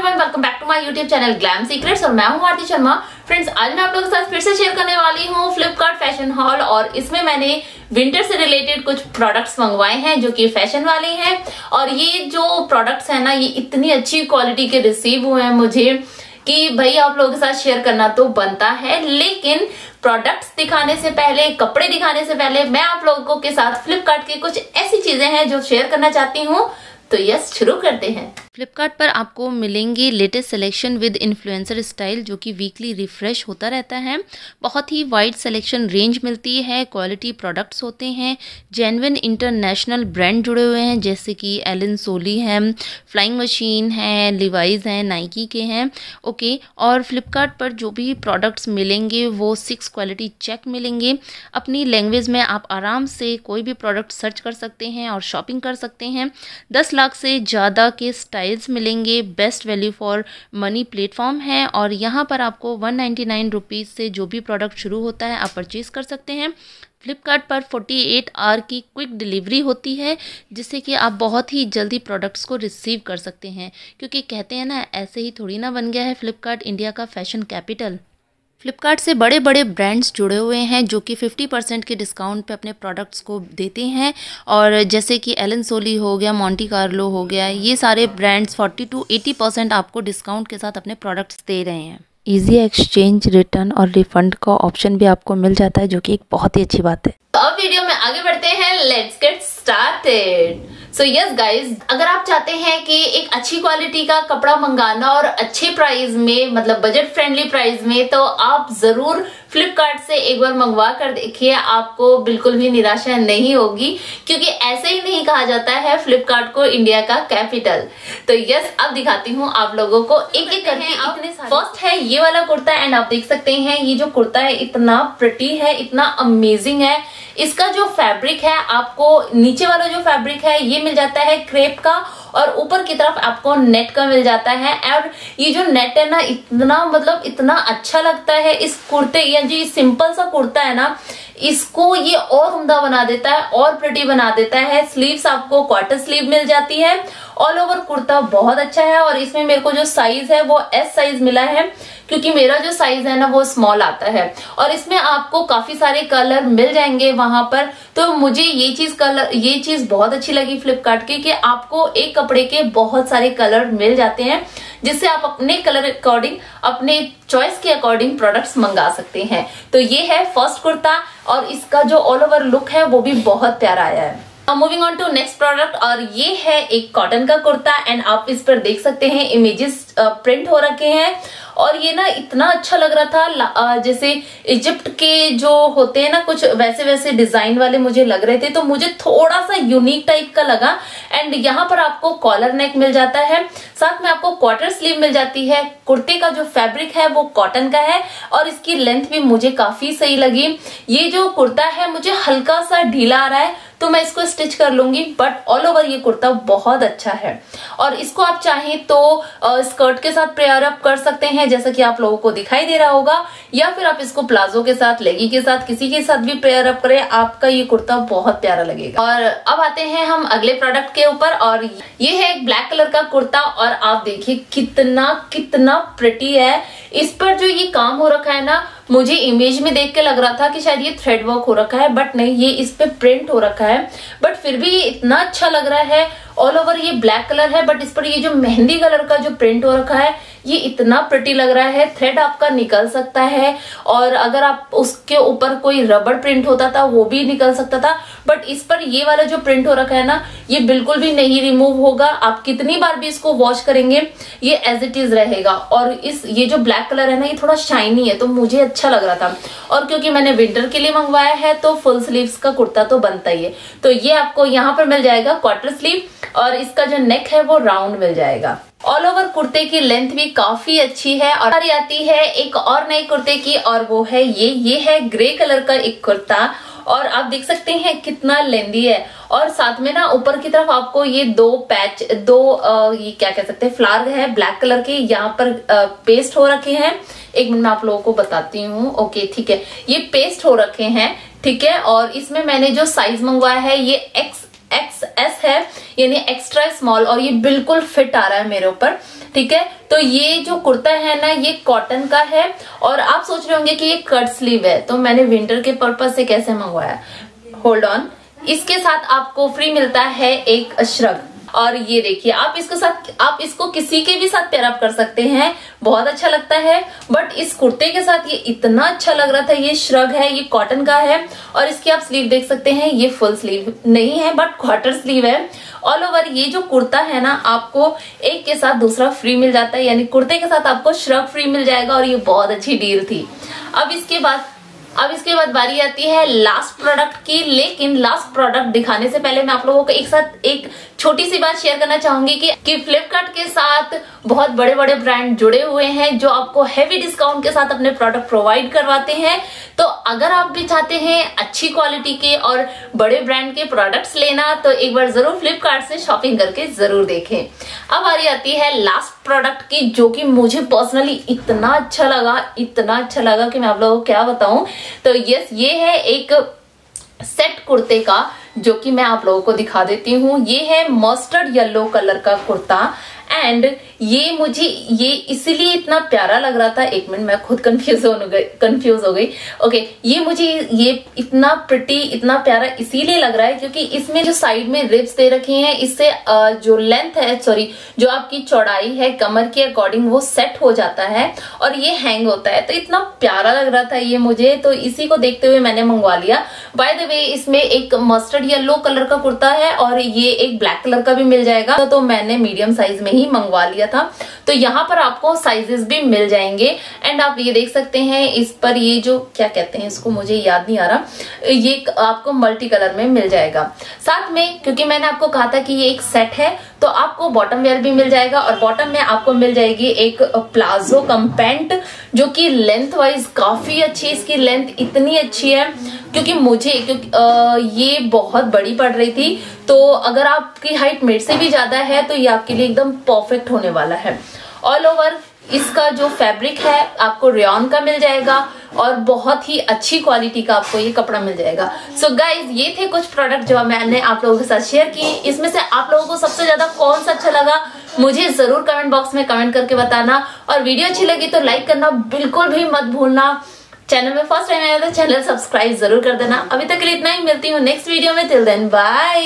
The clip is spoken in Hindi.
Everyone welcome back to my YouTube channel Glam Secrets और मैं हूँ आरती शर्मा। फ्रेंड्स आज मैं आप लोगों के साथ फिर से शेयर करने वाली हूँ फ्लिपकार्ट फ़ैशन हॉल और इसमें मैंने विंटर से रिलेटेड कुछ प्रोडक्ट्स मंगवाए हैं जो कि फ़ैशन वाले हैं। और ये जो प्रोडक्ट्स है ना, ये इतनी अच्छी क्वालिटी के रिसीव हुए हैं मुझे कि भाई, आप लोगों के साथ शेयर करना तो बनता है। लेकिन प्रोडक्ट्स दिखाने से पहले, कपड़े दिखाने से पहले, मैं आप लोगों के साथ फ्लिपकार्ट की कुछ ऐसी चीज़ें हैं जो शेयर करना चाहती हूँ। तो यस शुरू करते हैं। फ्लिपकार्ट पर आपको मिलेंगे latest selection with influencer style जो कि वीकली रिफ्रेश होता रहता है। बहुत ही वाइड सिलेक्शन रेंज मिलती है क्वालिटी प्रोडक्ट्स होते हैं जेनविन इंटरनेशनल ब्रांड जुड़े हुए हैं, जैसे कि एलन सोली है फ्लाइंग मशीन है लिवाइज हैं नाइकी के हैं। ओके और फ्लिपकार्ट पर जो भी प्रोडक्ट्स मिलेंगे, वो सिक्स क्वालिटी चेक मिलेंगे। अपनी लैंग्वेज में आप आराम से कोई भी प्रोडक्ट सर्च कर सकते हैं और शॉपिंग कर सकते हैं। दस लाख से ज़्यादा के स्टाइल स्टाइल्स मिलेंगे best value for money platform है और यहाँ पर आपको वन नाइन्टी से जो भी प्रोडक्ट शुरू होता है, आप परचेज़ कर सकते हैं। फ्लिपकार्ट पर 48 आर की क्विक डिलीवरी होती है, जिससे कि आप बहुत ही जल्दी प्रोडक्ट्स को रिसीव कर सकते हैं। क्योंकि कहते हैं ना, ऐसे ही थोड़ी ना बन गया है फ्लिपकार्ट इंडिया का फ़ैशन कैपिटल फ्लिपकार्ट से बड़े बड़े ब्रांड्स जुड़े हुए हैं जो कि 50 परसेंट के डिस्काउंट पे अपने प्रोडक्ट्स को देते हैं। और जैसे कि एलन सोली हो गया मॉन्टी कार्लो हो गया ये सारे ब्रांड्स 40 टू 80 परसेंट आपको डिस्काउंट के साथ अपने प्रोडक्ट्स दे रहे हैं। ईजी एक्सचेंज रिटर्न और रिफंड का ऑप्शन भी आपको मिल जाता है जो कि एक बहुत ही अच्छी बात है। तो अब वीडियो में आगे बढ़ते हैं। Let's get started so yes guys अगर आप चाहते हैं कि एक अच्छी क्वालिटी का कपड़ा मंगाना और अच्छे प्राइस में मतलब बजट फ्रेंडली प्राइस में तो आप ज़रूर फ्लिपकार्ट से एक बार मंगवा कर देखिए आपको बिल्कुल भी निराशा नहीं होगी क्योंकि ऐसे ही नहीं कहा जाता है फ्लिपकार्ट को इंडिया का कैपिटल तो यस अब दिखाती हूँ आप लोगों को एक एक करके फ़र्स्ट है ये वाला कुर्ता एंड आप देख सकते हैं ये जो कुर्ता है इतना प्रटी है इतना अमेजिंग है. इसका जो फैब्रिक है आपको नीचे वाला जो फैब्रिक है ये मिल जाता है क्रेप का और ऊपर की तरफ़ आपको नेट का मिल जाता है। और ये जो नेट है ना, इतना मतलब इतना अच्छा लगता है। इस कुर्ते, या जो सिंपल सा कुर्ता है ना, इसको ये और उमदा बना देता है, और प्रटी बना देता है। स्लीव्स आपको क्वार्टर स्लीव मिल जाती है। ऑल ओवर कुर्ता बहुत अच्छा है और इसमें मेरे को जो साइज़ है वो एस साइज़ मिला है, क्योंकि मेरा जो साइज़ है ना वो स्मॉल आता है। और इसमें आपको काफ़ी सारे कलर मिल जाएँगे वहाँ पर। तो मुझे ये चीज़ कलर ये चीज़ बहुत अच्छी लगी फ्लिपकार्ट की, कि आपको एक कपड़े के बहुत सारे कलर मिल जाते हैं, जिससे आप अपने कलर अकॉर्डिंग अपने चॉइस के अकॉर्डिंग प्रोडक्ट्स मंगा सकते हैं। तो ये है फ़र्स्ट कुर्ता और इसका जो ऑल ओवर लुक है वो भी बहुत प्यारा आया है। Moving on to next product और ये है एक कॉटन का कुर्ता एंड आप इस पर देख सकते हैं इमेजेस प्रिंट हो रखे हैं। और ये ना इतना अच्छा लग रहा था जैसे इजिप्ट के जो होते हैं ना, कुछ वैसे वैसे डिज़ाइन वाले मुझे लग रहे थे तो मुझे थोड़ा सा यूनिक टाइप का लगा। एंड यहाँ पर आपको कॉलर नेक मिल जाता है। साथ में आपको क्वार्टर स्लीव मिल जाती है। कुर्ते का जो फैब्रिक है, वो कॉटन का है और इसकी लेंथ भी मुझे काफ़ी सही लगी। ये जो कुर्ता है, मुझे हल्का सा ढीला आ रहा है तो मैं इसको स्टिच कर लूँगी बट ऑल ओवर ये कुर्ता बहुत अच्छा है। और इसको आप चाहें तो स्कर्ट के साथ प्रेयर अप कर सकते हैं, जैसा कि आप लोगों को दिखाई दे रहा होगा, या फिर आप इसको प्लाजो के साथ, लेगी के साथ, किसी के साथ भी प्रेयर अप करें, आपका ये कुर्ता बहुत प्यारा लगेगा। और अब आते हैं हम अगले प्रोडक्ट के ऊपर, और ये है एक ब्लैक कलर का कुर्ता, और आप देखिए कितना कितना प्रटी है। इस पर जो ये काम हो रखा है ना, मुझे इमेज में देख के लग रहा था कि शायद ये थ्रेड वर्क हो रखा है बट नहीं, ये इस पे प्रिंट हो रखा है। बट फिर भी ये इतना अच्छा लग रहा है ऑल ओवर ये ब्लैक कलर है बट इस पर ये जो मेहंदी कलर का जो प्रिंट हो रखा है, ये इतना प्रिटी लग रहा है थ्रेड आपका निकल सकता है, और अगर आप उसके ऊपर कोई रबड़ प्रिंट होता था, वो भी निकल सकता था बट इस पर ये वाला जो प्रिंट हो रखा है ना, ये बिल्कुल भी नहीं रिमूव होगा, आप कितनी बार भी इसको वॉश करेंगे, ये एज इट इज़ रहेगा, और इस ये जो ब्लैक कलर है ना, ये थोड़ा शाइनी है तो मुझे अच्छा लग रहा था, और क्योंकि मैंने विंटर के लिए मंगवाया है तो फुल स्लीव्स का कुर्ता तो बनता ही है तो ये आपको यहाँ पर मिल जाएगा क्वार्टर स्लीव और इसका जो नेक है वो राउंड मिल जाएगा। ऑल ओवर कुर्ते की लेंथ भी काफ़ी अच्छी है और आती है एक और नए कुर्ते की और वो है ये। ये है ग्रे कलर का एक कुर्ता और आप देख सकते हैं कितना लेंदी है। और साथ में ना ऊपर की तरफ़ आपको ये दो पैच दो आ, ये क्या कह सकते हैं फ्लावर है ब्लैक कलर के यहाँ पर आ, पेस्ट हो रखे हैं। एक मिनट में आप लोगों को बताती हूँ। ओके ठीक है। ये पेस्ट हो रखे हैं ठीक है? और इसमें मैंने जो साइज़ मंगवाया है ये एक्स एक्स एस है, यानी एक्स्ट्रा स्मॉल और ये बिल्कुल फिट आ रहा है मेरे ऊपर, ठीक है? तो ये जो कुर्ता है ना, ये कॉटन का है, और आप सोच रहे होंगे कि ये कट स्लीव है तो मैंने विंटर के पर्पज से कैसे मंगवाया? होल्ड ऑन इसके साथ आपको फ्री मिलता है एक श्रग और ये देखिए, आप इसके साथ, आप इसको किसी के भी साथ पेयरअप कर सकते हैं। बहुत अच्छा लगता है। बट इस कुर्ते के साथ ये इतना अच्छा लग रहा था, ये श्रग है, ये कॉटन का है। और इसकी आप स्लीव देख सकते हैं, ये फुल स्लीव नहीं है बट क्वार्टर स्लीव है। ऑल ओवर ये जो कुर्ता है ना, आपको एक के साथ दूसरा फ्री मिल जाता है। यानी कुर्ते के साथ आपको श्रग फ्री मिल जाएगा और ये बहुत अच्छी डील थी। अब इसके बाद अब इसके बाद बारी आती है लास्ट प्रोडक्ट की लेकिन लास्ट प्रोडक्ट दिखाने से पहले मैं आप लोगों को एक साथ एक छोटी सी बात शेयर करना चाहूँगी कि, कि फ्लिपकार्ट के साथ बहुत बड़े बड़े ब्रांड जुड़े हुए हैं जो आपको हैवी डिस्काउंट के साथ अपने प्रोडक्ट प्रोवाइड करवाते हैं। तो अगर आप भी चाहते हैं अच्छी क्वालिटी के और बड़े ब्रांड के प्रोडक्ट्स लेना तो एक बार ज़रूर फ्लिपकार्ट से शॉपिंग करके ज़रूर देखें। अब बारी आती है लास्ट प्रोडक्ट की, जो कि मुझे पर्सनली इतना अच्छा लगा, इतना अच्छा लगा कि मैं आप लोगों को क्या बताऊँ। तो यस ये है एक सेट कुर्ते का, जो कि मैं आप लोगों को दिखा देती हूँ। ये है मस्टर्ड येलो कलर का कुर्ता। एंड ये मुझे, ये इसलिए इतना प्यारा लग रहा था। एक मिनट, मैं खुद कंफ्यूज हो गई कंफ्यूज हो गई। ओके ये मुझे, ये इतना प्रिटी इतना प्यारा इसीलिए लग रहा है क्योंकि इसमें जो साइड में रिब्स दे रखे हैं, इससे जो लेंथ है सॉरी जो आपकी चौड़ाई है, कमर के अकॉर्डिंग वो सेट हो जाता है और ये हैंग होता है। तो इतना प्यारा लग रहा था ये मुझे। तो इसी को देखते हुए मैंने मंगवा लिया। बाय द वे इसमें एक मस्टर्ड येलो कलर का कुर्ता है और ये एक ब्लैक कलर का भी मिल जाएगा। तो मैंने मीडियम साइज़ में ही मंगवा लिया था। तो यहाँ पर आपको साइजेस भी मिल जाएँगे। एंड आप ये देख सकते हैं इस पर ये जो क्या कहते हैं इसको मुझे याद नहीं आ रहा ये आपको मल्टी कलर में मिल जाएगा। साथ में क्योंकि मैंने आपको कहा था कि ये एक सेट है तो आपको बॉटम वेयर भी मिल जाएगा और बॉटम में आपको मिल जाएगी एक प्लाजो कम पैंट जो कि लेंथ वाइज काफ़ी अच्छी इसकी लेंथ इतनी अच्छी है क्योंकि मुझे क्योंकि आ, ये बहुत बड़ी पड़ रही थी। तो अगर आपकी हाइट मेरे से भी ज़्यादा है तो ये आपके लिए एकदम परफेक्ट होने वाला है। ऑल ओवर इसका जो फैब्रिक है, आपको रेन का मिल जाएगा और बहुत ही अच्छी क्वालिटी का आपको ये कपड़ा मिल जाएगा। सो so गाइज़ ये थे कुछ प्रोडक्ट जो मैंने आप लोगों के साथ शेयर किए। इसमें से आप लोगों को सबसे ज़्यादा कौन सा अच्छा लगा, मुझे ज़रूर कमेंट बॉक्स में कमेंट करके बताना। और वीडियो अच्छी लगी तो लाइक करना, बिल्कुल भी मत भूलना। चैनल में फ़र्स्ट टाइम आया तो चैनल सब्सक्राइब ज़रूर कर देना। अभी तक के लिए इतना ही, मिलती हूँ नेक्स्ट वीडियो में। Till then bye